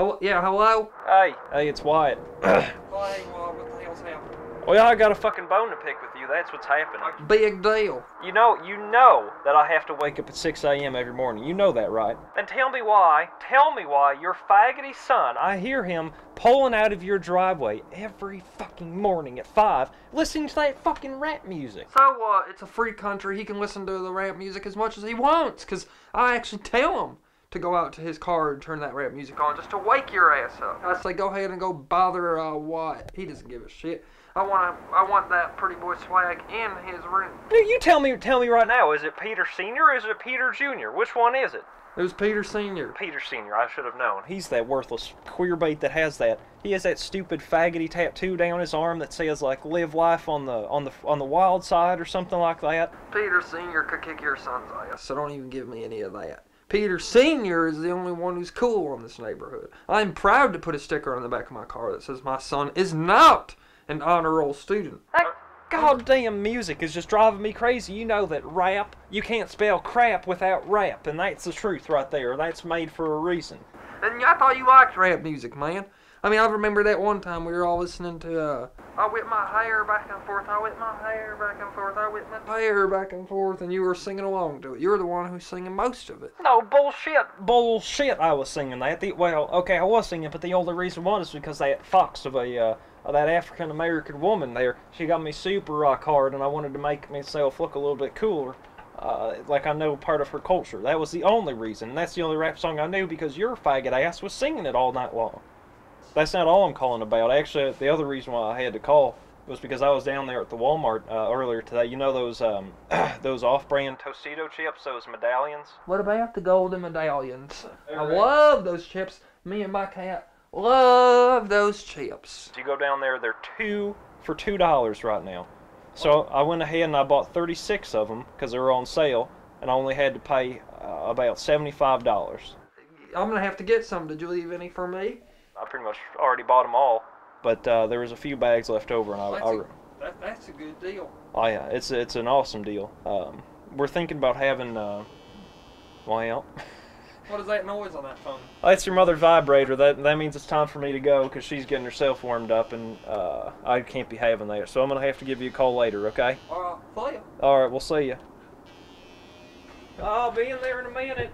Oh, yeah, hello? Hey, hey, it's Wyatt. Hey, well, what the hell's happening? Well, yeah, I got a fucking bone to pick with you. That's what's happening. Big deal. You know, you know that I have to wake up at 6 a.m. every morning. You know that, right? And tell me why, tell me why your faggoty son, I hear him pulling out of your driveway every fucking morning at 5, listening to that fucking rap music. So what? It's a free country. He can listen to the rap music as much as he wants, because I actually tell him to go out to his car and turn that rap music on just to wake your ass up. I say go ahead and go bother uh, Watt. He doesn't give a shit. I want to. I want that pretty boy swag in his room. Dude, you tell me, tell me right now, is it Peter Sr. or is it Peter Jr.? Which one is it? It was Peter Senior. Peter Sr., I should have known. He's that worthless queerbait that has that. He has that stupid faggoty tattoo down his arm that says like "Live life on the on the on the wild side" or something like that. Peter Senior could kick your son's ass, so don't even give me any of that. Peter Senior is the only one who's cool in this neighborhood. I'm proud to put a sticker on the back of my car that says my son is not an honor roll student. That goddamn music is just driving me crazy. You know that rap, you can't spell crap without rap, and that's the truth right there. That's made for a reason. And I thought you liked rap music, man. I mean, I remember that one time we were all listening to, uh, I whip my hair back and forth, I whip my hair back and forth, I whip my hair back and forth, and you were singing along to it. You were the one who's singing most of it. No, bullshit. Bullshit, I was singing that. The, well, okay, I was singing, but the only reason why is because that fox of a, uh, of that African American woman there, she got me super rock hard, and I wanted to make myself look a little bit cooler. Uh, like I know part of her culture. That was the only reason. That's the only rap song I knew because your faggot ass was singing it all night long. That's not all I'm calling about. Actually, the other reason why I had to call was because I was down there at the Walmart uh, earlier today. You know those um, those off-brand Tostito chips, those medallions. What about the golden medallions? I love those chips. Me and my cat love those chips. You go down there, they're two for two dollars right now. So I went ahead and I bought 36 of them because they were on sale, and I only had to pay uh, about $75. I'm gonna have to get some. Did you leave any for me? I pretty much already bought them all, but uh, there was a few bags left over, and I, That's I, a, that, that's a good deal. oh yeah, it's it's an awesome deal. Um, we're thinking about having, uh, well, What is that noise on that phone? that's your mother's vibrator. That that means it's time for me to go because she's getting herself warmed up, and uh, I can't be having that. So I'm gonna have to give you a call later, okay? Uh, for you. All right, we'll see you. I'll be in there in a minute.